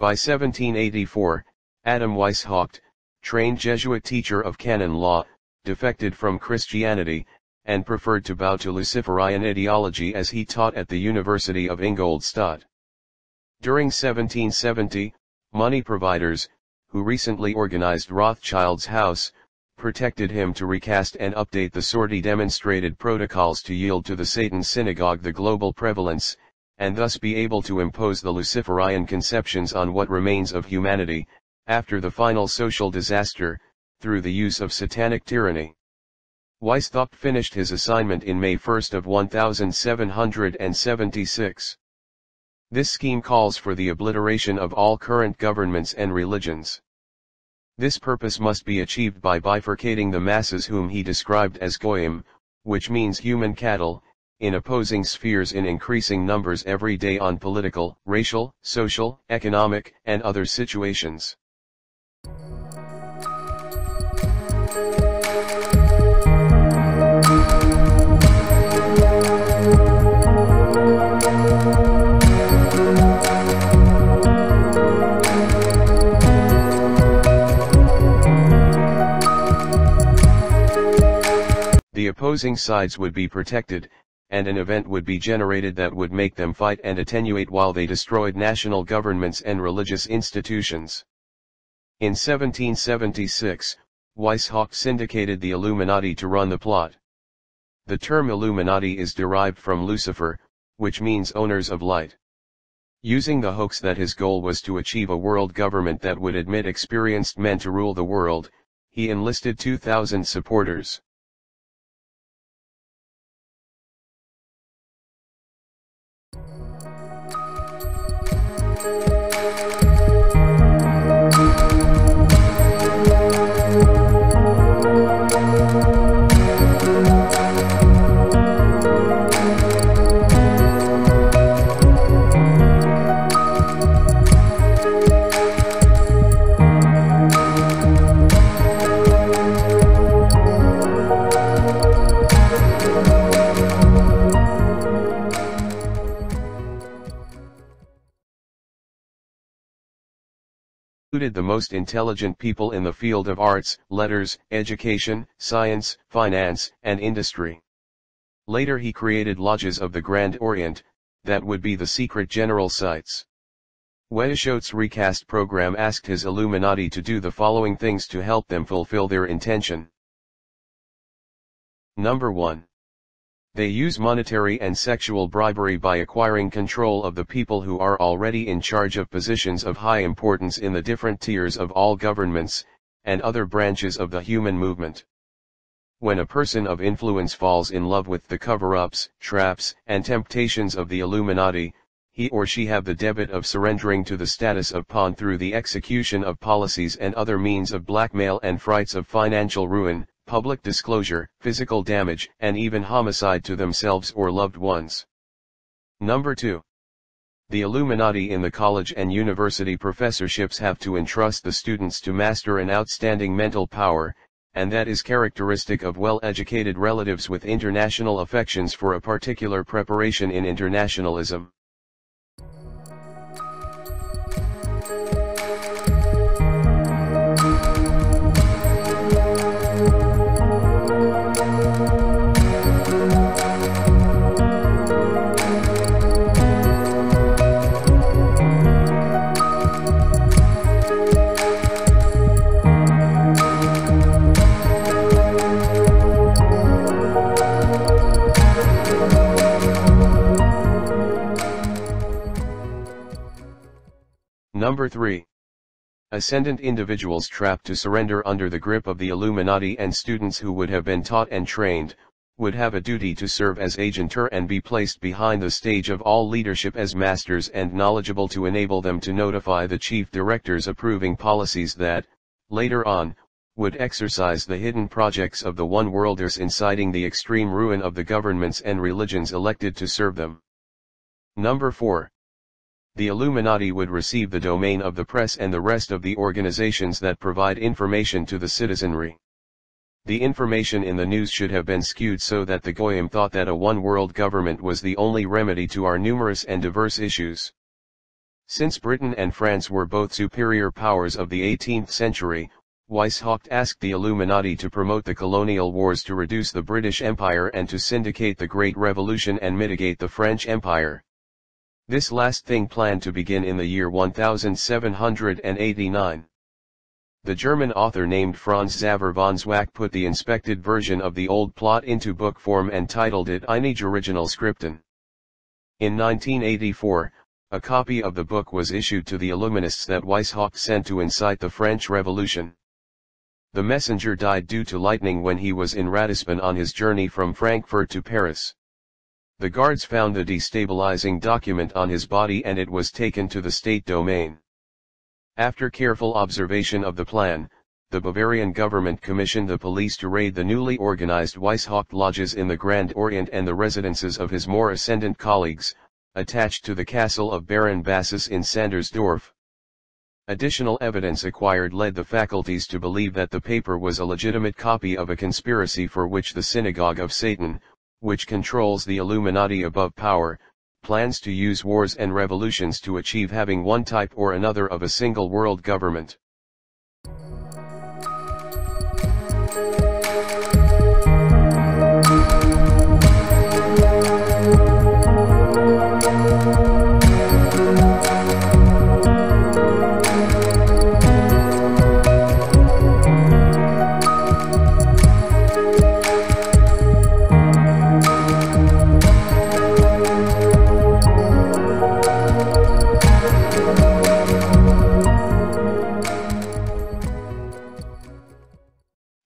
By 1784, Adam Weishaupt, trained Jesuit teacher of canon law, defected from Christianity, and preferred to bow to Luciferian ideology as he taught at the University of Ingolstadt. During 1770, money providers, who recently organized Rothschild's house, protected him to recast and update the sortie demonstrated protocols to yield to the Satan synagogue the global prevalence, and thus be able to impose the Luciferian conceptions on what remains of humanity, after the final social disaster, through the use of satanic tyranny. Weishaupt finished his assignment in May 1 of 1776. This scheme calls for the obliteration of all current governments and religions. This purpose must be achieved by bifurcating the masses whom he described as goyim, which means human cattle, in opposing spheres in increasing numbers every day on political, racial, social, economic, and other situations. Opposing sides would be protected, and an event would be generated that would make them fight and attenuate while they destroyed national governments and religious institutions. In 1776, Weishaupt syndicated the Illuminati to run the plot. The term Illuminati is derived from Lucifer, which means owners of light. Using the hoax that his goal was to achieve a world government that would admit experienced men to rule the world, he enlisted 2,000 supporters. included the most intelligent people in the field of arts, letters, education, science, finance, and industry. Later he created lodges of the Grand Orient, that would be the secret general sites. Weishaupt's recast program asked his Illuminati to do the following things to help them fulfill their intention. Number 1. They use monetary and sexual bribery by acquiring control of the people who are already in charge of positions of high importance in the different tiers of all governments, and other branches of the human movement. When a person of influence falls in love with the cover-ups, traps, and temptations of the Illuminati, he or she have the debit of surrendering to the status of pawn through the execution of policies and other means of blackmail and frights of financial ruin, public disclosure, physical damage, and even homicide to themselves or loved ones. Number 2. The Illuminati in the college and university professorships have to entrust the students to master an outstanding mental power, and that is characteristic of well-educated relatives with international affections for a particular preparation in internationalism. Number 3. Ascendant individuals trapped to surrender under the grip of the Illuminati and students who would have been taught and trained, would have a duty to serve as agenter and be placed behind the stage of all leadership as masters and knowledgeable to enable them to notify the chief directors approving policies that, later on, would exercise the hidden projects of the one-worlders inciting the extreme ruin of the governments and religions elected to serve them. Number 4 the Illuminati would receive the domain of the press and the rest of the organizations that provide information to the citizenry. The information in the news should have been skewed so that the Goyim thought that a one-world government was the only remedy to our numerous and diverse issues. Since Britain and France were both superior powers of the 18th century, Weishaupt asked the Illuminati to promote the colonial wars to reduce the British Empire and to syndicate the Great Revolution and mitigate the French Empire. This last thing planned to begin in the year 1789. The German author named Franz Xaver von Zwack put the inspected version of the old plot into book form and titled it Einige Original Originalskripten. In 1984, a copy of the book was issued to the Illuminists that Weishaupt sent to incite the French Revolution. The messenger died due to lightning when he was in Ratisbon on his journey from Frankfurt to Paris. The guards found a destabilizing document on his body and it was taken to the state domain. After careful observation of the plan, the Bavarian government commissioned the police to raid the newly organized Weishaupt lodges in the Grand Orient and the residences of his more ascendant colleagues, attached to the castle of Baron Bassus in Sandersdorf. Additional evidence acquired led the faculties to believe that the paper was a legitimate copy of a conspiracy for which the Synagogue of Satan, which controls the Illuminati above power, plans to use wars and revolutions to achieve having one type or another of a single world government.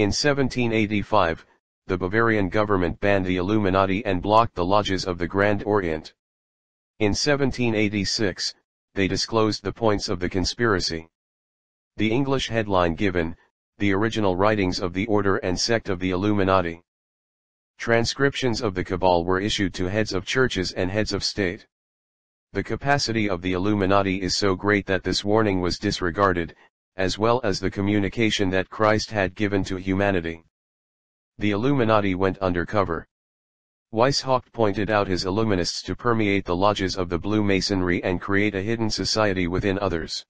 In 1785, the Bavarian government banned the Illuminati and blocked the lodges of the Grand Orient. In 1786, they disclosed the points of the conspiracy. The English headline given, the original writings of the order and sect of the Illuminati. Transcriptions of the Cabal were issued to heads of churches and heads of state. The capacity of the Illuminati is so great that this warning was disregarded, as well as the communication that Christ had given to humanity. The Illuminati went undercover. Weishaupt pointed out his Illuminists to permeate the lodges of the Blue Masonry and create a hidden society within others.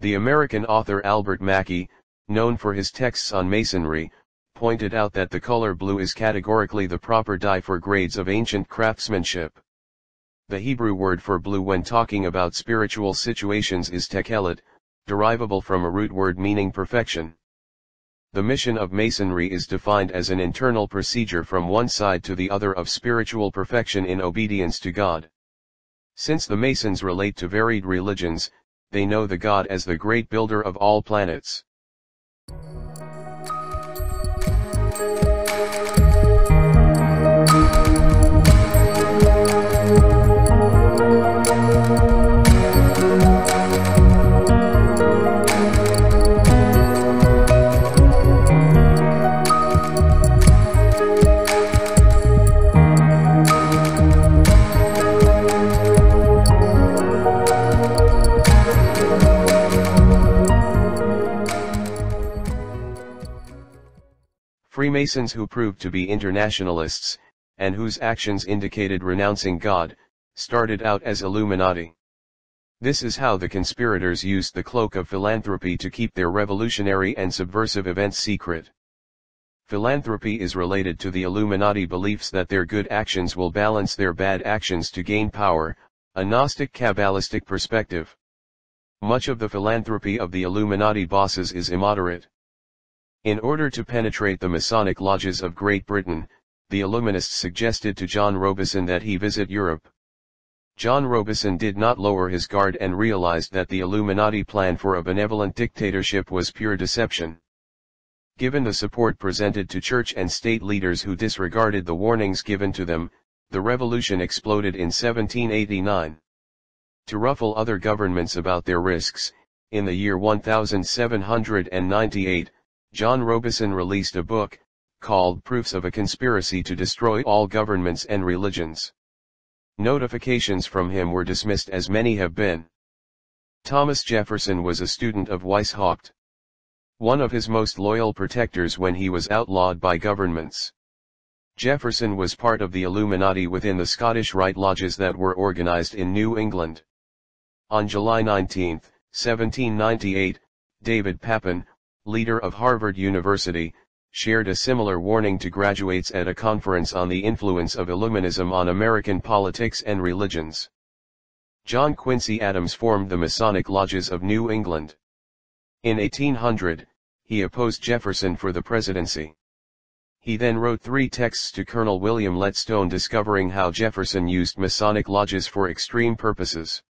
The American author Albert Mackey, known for his texts on Masonry, pointed out that the color blue is categorically the proper dye for grades of ancient craftsmanship. The Hebrew word for blue when talking about spiritual situations is techelet, derivable from a root word meaning perfection. The mission of Masonry is defined as an internal procedure from one side to the other of spiritual perfection in obedience to God. Since the Masons relate to varied religions, they know the God as the great builder of all planets. Freemasons who proved to be internationalists, and whose actions indicated renouncing God, started out as Illuminati. This is how the conspirators used the cloak of philanthropy to keep their revolutionary and subversive events secret. Philanthropy is related to the Illuminati beliefs that their good actions will balance their bad actions to gain power, a Gnostic Kabbalistic perspective. Much of the philanthropy of the Illuminati bosses is immoderate. In order to penetrate the Masonic lodges of Great Britain, the Illuminists suggested to John Robison that he visit Europe. John Robison did not lower his guard and realized that the Illuminati plan for a benevolent dictatorship was pure deception. Given the support presented to church and state leaders who disregarded the warnings given to them, the revolution exploded in 1789. To ruffle other governments about their risks, in the year 1798, John Robison released a book, called Proofs of a Conspiracy to Destroy All Governments and Religions. Notifications from him were dismissed as many have been. Thomas Jefferson was a student of Weishaupt. one of his most loyal protectors when he was outlawed by governments. Jefferson was part of the Illuminati within the Scottish Rite Lodges that were organized in New England. On July 19, 1798, David Papin, leader of Harvard University, shared a similar warning to graduates at a conference on the influence of Illuminism on American politics and religions. John Quincy Adams formed the Masonic Lodges of New England. In 1800, he opposed Jefferson for the presidency. He then wrote three texts to Colonel William Letstone discovering how Jefferson used Masonic lodges for extreme purposes.